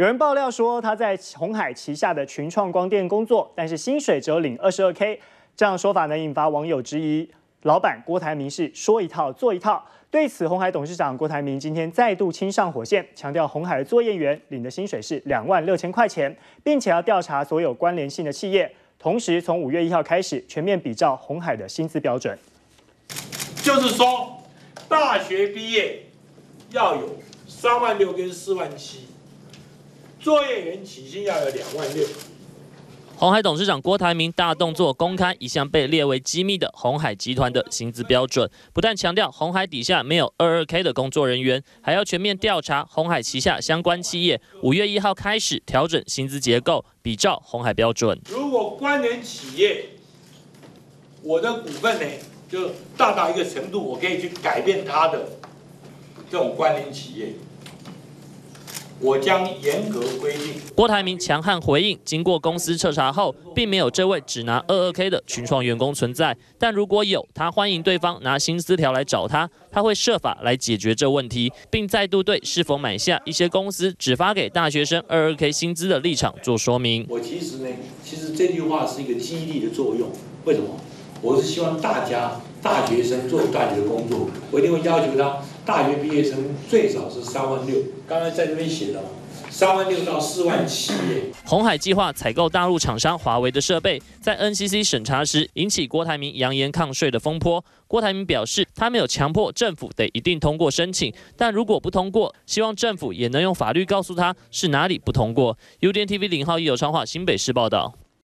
有人爆料说他在红海旗下的群创光电工作，但是薪水只有领二十二 K，这样说法呢引发网友质疑。老板郭台铭是说一套做一套。对此，红海董事长郭台铭今天再度亲上火线，强调红海的作业员领的薪水是两万六千块钱，并且要调查所有关联性的企业，同时从五月一号开始全面比照红海的薪资标准。就是说，大学毕业要有三万六跟四万七。作业员起薪要有两万六。红海董事长郭台铭大动作公开一项被列为机密的红海集团的薪资标准，不但强调红海底下没有二二 K 的工作人员，还要全面调查红海旗下相关企业。五月一号开始调整薪资结构，比照红海标准。如果关联企业，我的股份呢，就大到一个程度，我可以去改变它的这种关联企业。我将严格规定。郭台铭强悍回应：经过公司彻查后，并没有这位只拿二二 K 的群创员工存在。但如果有，他欢迎对方拿薪资条来找他，他会设法来解决这问题，并再度对是否买下一些公司只发给大学生二二 K 薪资的立场做说明。我其实呢，其实这句话是一个激励的作用。为什么？我是希望大家大学生做大学的工作，我一定会要求他大学毕业生最少是三万六。刚才在这边写的，三万六到四万七。红海计划采购大陆厂商华为的设备，在 NCC 审查时引起郭台铭扬言抗税的风波。郭台铭表示，他没有强迫政府得一定通过申请，但如果不通过，希望政府也能用法律告诉他是哪里不通过。U D T V 零号一有昌化新北市报道。